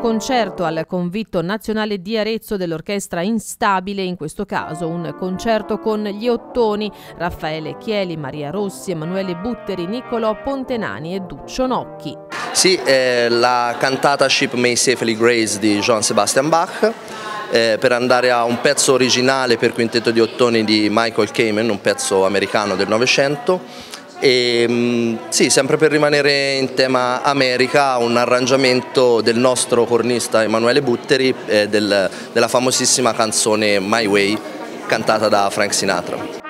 Concerto al Convitto Nazionale di Arezzo dell'Orchestra Instabile, in questo caso un concerto con gli ottoni Raffaele Chieli, Maria Rossi, Emanuele Butteri, Niccolò Pontenani e Duccio Nocchi. Sì, eh, la cantata Ship May Safely Grace di Johann Sebastian Bach eh, per andare a un pezzo originale per quintetto di ottoni di Michael Kamen, un pezzo americano del Novecento e mm, sì, sempre per rimanere in tema America, un arrangiamento del nostro cornista Emanuele Butteri eh, del, della famosissima canzone My Way cantata da Frank Sinatra.